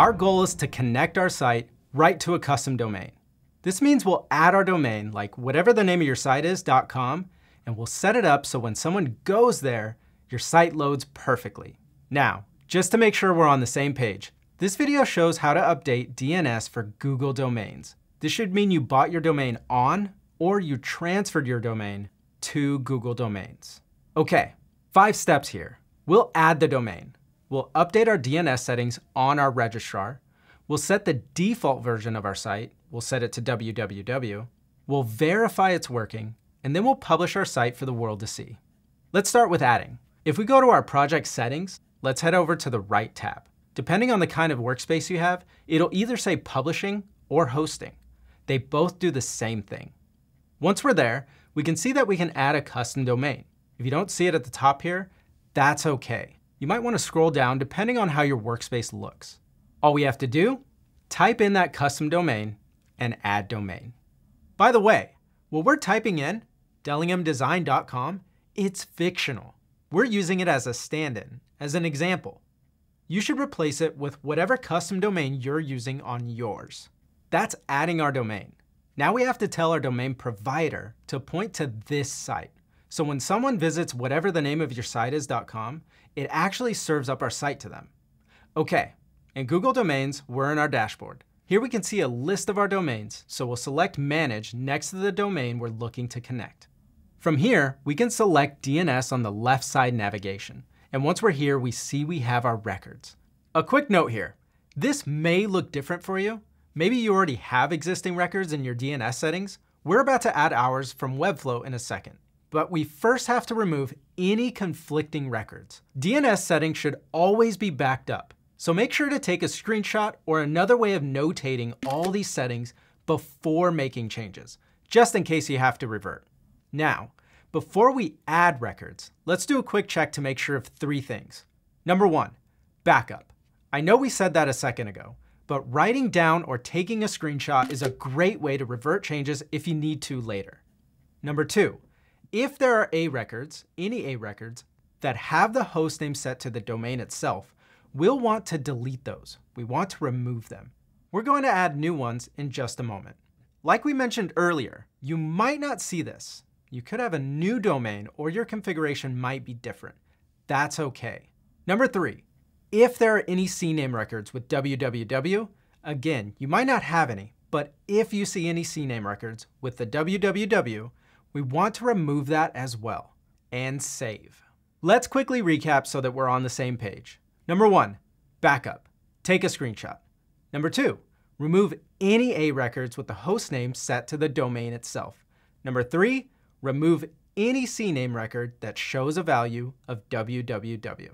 Our goal is to connect our site right to a custom domain. This means we'll add our domain, like whatever the name of your site is, .com, and we'll set it up so when someone goes there, your site loads perfectly. Now, just to make sure we're on the same page, this video shows how to update DNS for Google domains. This should mean you bought your domain on or you transferred your domain to Google Domains. Okay, five steps here. We'll add the domain. We'll update our DNS settings on our registrar. We'll set the default version of our site. We'll set it to www. We'll verify it's working, and then we'll publish our site for the world to see. Let's start with adding. If we go to our project settings, let's head over to the right tab. Depending on the kind of workspace you have, it'll either say publishing or hosting. They both do the same thing. Once we're there, we can see that we can add a custom domain. If you don't see it at the top here, that's okay. You might want to scroll down depending on how your workspace looks. All we have to do, type in that custom domain and add domain. By the way, what we're typing in, DellinghamDesign.com, it's fictional. We're using it as a stand-in, as an example. You should replace it with whatever custom domain you're using on yours. That's adding our domain. Now we have to tell our domain provider to point to this site. So when someone visits whatever the name of your site is.com, it actually serves up our site to them. Okay, in Google Domains, we're in our dashboard. Here we can see a list of our domains, so we'll select Manage next to the domain we're looking to connect. From here, we can select DNS on the left side navigation. And once we're here, we see we have our records. A quick note here. This may look different for you, Maybe you already have existing records in your DNS settings. We're about to add ours from Webflow in a second. But we first have to remove any conflicting records. DNS settings should always be backed up. So make sure to take a screenshot or another way of notating all these settings before making changes, just in case you have to revert. Now, before we add records, let's do a quick check to make sure of three things. Number one, backup. I know we said that a second ago, but writing down or taking a screenshot is a great way to revert changes if you need to later. Number two, if there are A records, any A records, that have the hostname set to the domain itself, we'll want to delete those. We want to remove them. We're going to add new ones in just a moment. Like we mentioned earlier, you might not see this. You could have a new domain or your configuration might be different. That's okay. Number three, if there are any CNAME records with www, again, you might not have any, but if you see any CNAME records with the www, we want to remove that as well and save. Let's quickly recap so that we're on the same page. Number one, backup. Take a screenshot. Number two, remove any A records with the host name set to the domain itself. Number three, remove any CNAME record that shows a value of www.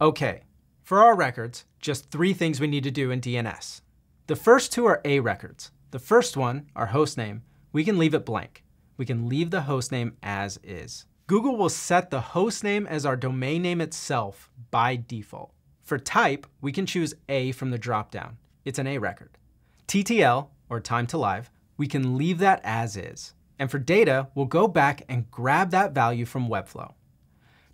Okay, for our records, just three things we need to do in DNS. The first two are A records. The first one, our host name, we can leave it blank. We can leave the hostname as is. Google will set the hostname as our domain name itself by default. For type, we can choose A from the dropdown. It's an A record. TTL, or time to live, we can leave that as is. And for data, we'll go back and grab that value from Webflow.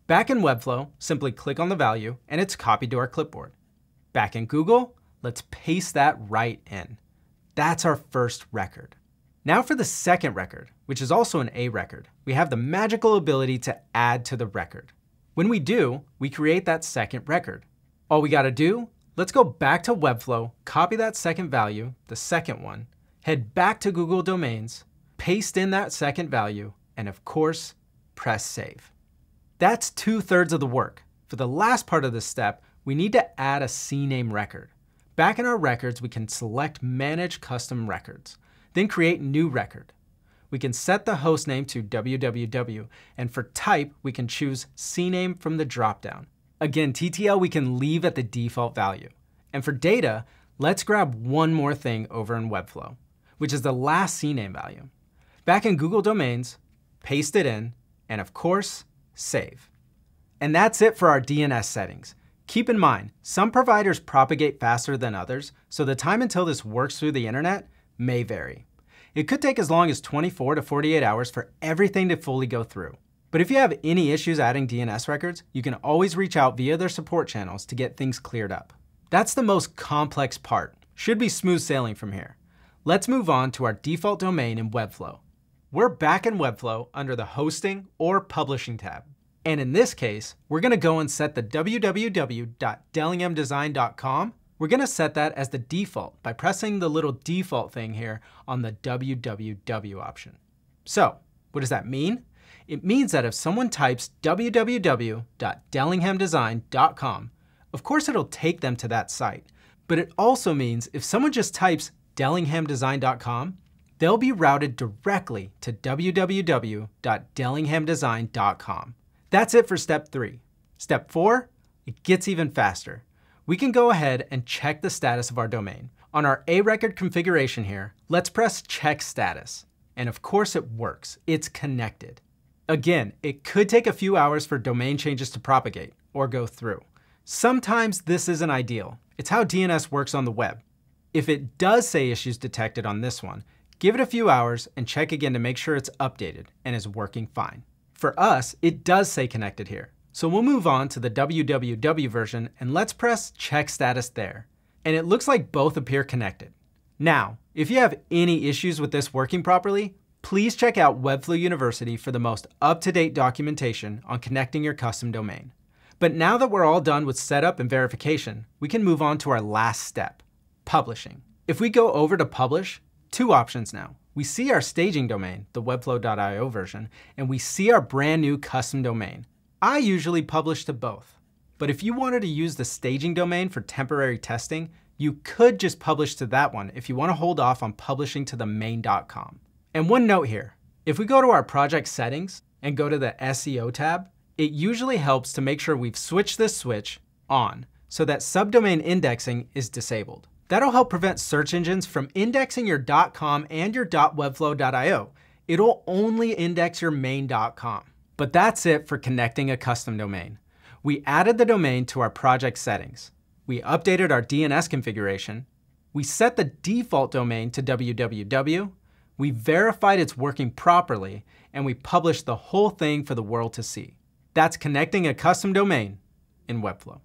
Back in Webflow, simply click on the value and it's copied to our clipboard. Back in Google, let's paste that right in. That's our first record. Now for the second record, which is also an A record, we have the magical ability to add to the record. When we do, we create that second record. All we gotta do, let's go back to Webflow, copy that second value, the second one, head back to Google Domains, paste in that second value, and of course, press save. That's two thirds of the work. For the last part of this step, we need to add a CNAME record. Back in our records, we can select Manage Custom Records, then create New Record. We can set the host name to www, and for type, we can choose CNAME from the dropdown. Again, TTL we can leave at the default value. And for data, let's grab one more thing over in Webflow, which is the last CNAME value. Back in Google Domains, paste it in, and of course, save. And that's it for our DNS settings. Keep in mind, some providers propagate faster than others, so the time until this works through the internet may vary. It could take as long as 24 to 48 hours for everything to fully go through. But if you have any issues adding DNS records, you can always reach out via their support channels to get things cleared up. That's the most complex part. Should be smooth sailing from here. Let's move on to our default domain in Webflow. We're back in Webflow under the Hosting or Publishing tab. And in this case, we're going to go and set the www.dellinghamdesign.com. We're going to set that as the default by pressing the little default thing here on the www option. So what does that mean? It means that if someone types www.dellinghamdesign.com, of course it'll take them to that site. But it also means if someone just types dellinghamdesign.com, they'll be routed directly to www.dellinghamdesign.com. That's it for step three. Step four, it gets even faster. We can go ahead and check the status of our domain. On our A record configuration here, let's press check status. And of course it works, it's connected. Again, it could take a few hours for domain changes to propagate or go through. Sometimes this isn't ideal. It's how DNS works on the web. If it does say issues detected on this one, give it a few hours and check again to make sure it's updated and is working fine. For us, it does say connected here. So we'll move on to the www version and let's press check status there. And it looks like both appear connected. Now, if you have any issues with this working properly, please check out Webflow University for the most up-to-date documentation on connecting your custom domain. But now that we're all done with setup and verification, we can move on to our last step, publishing. If we go over to publish, two options now. We see our staging domain, the webflow.io version, and we see our brand new custom domain. I usually publish to both. But if you wanted to use the staging domain for temporary testing, you could just publish to that one if you want to hold off on publishing to the main.com. And one note here, if we go to our project settings and go to the SEO tab, it usually helps to make sure we've switched this switch on so that subdomain indexing is disabled. That'll help prevent search engines from indexing your .com and your .webflow.io. It'll only index your main.com. But that's it for connecting a custom domain. We added the domain to our project settings. We updated our DNS configuration. We set the default domain to www. We verified it's working properly, and we published the whole thing for the world to see. That's connecting a custom domain in Webflow.